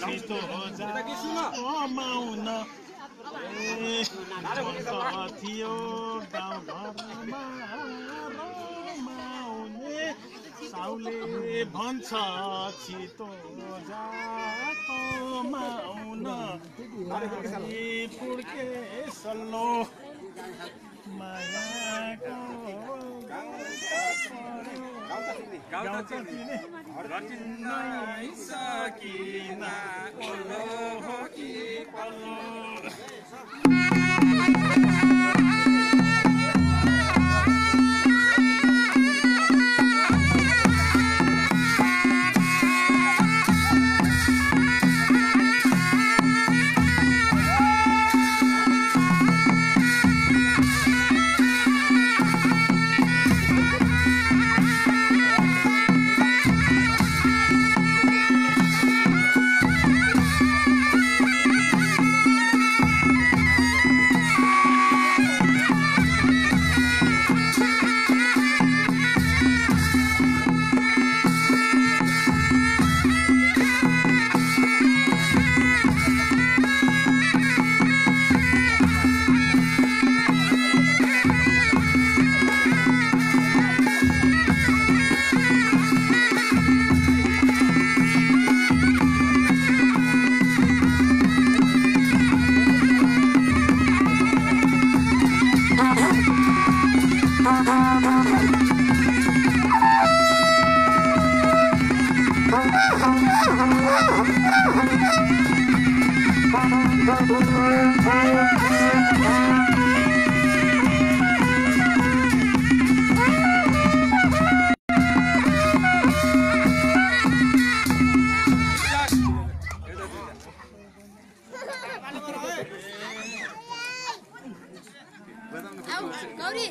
छिटो कमाउन थियो गाउँघरमा रमाउने साउले भन्छ छिटो जा कमाउन पुर्के सल्लो मायाको गाउँ Sorry.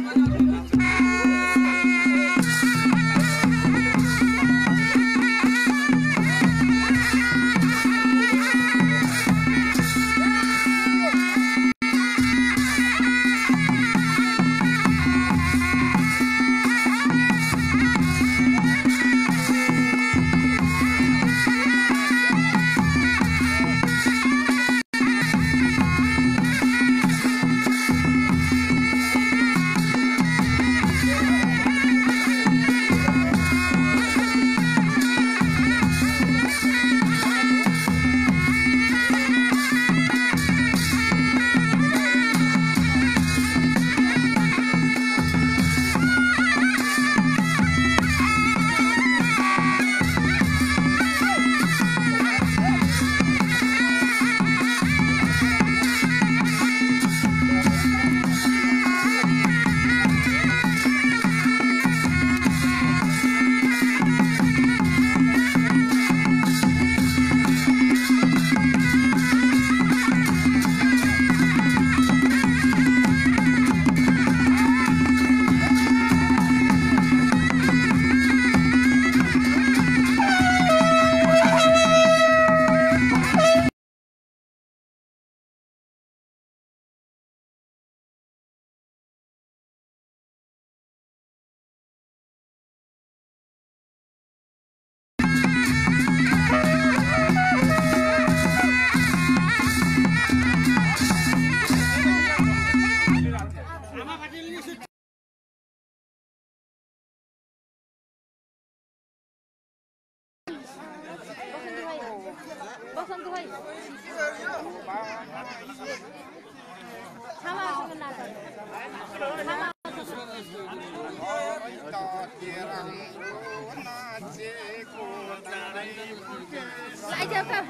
lại chưa không?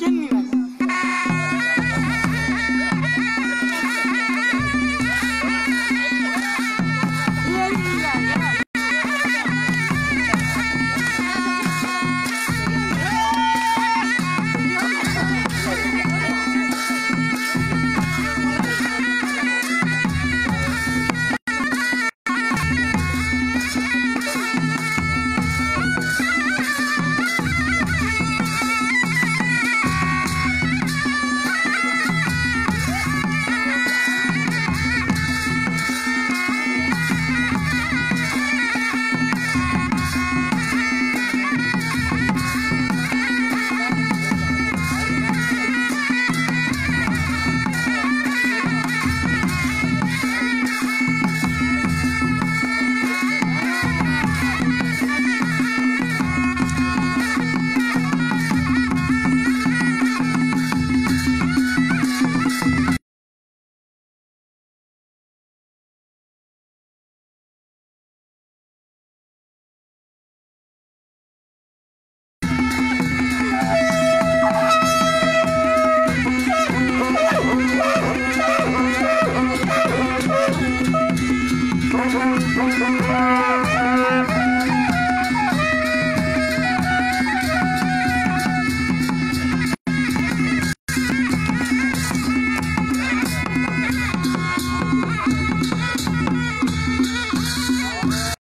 Kim mi